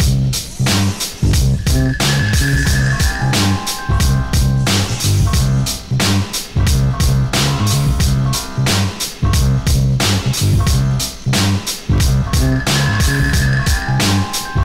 you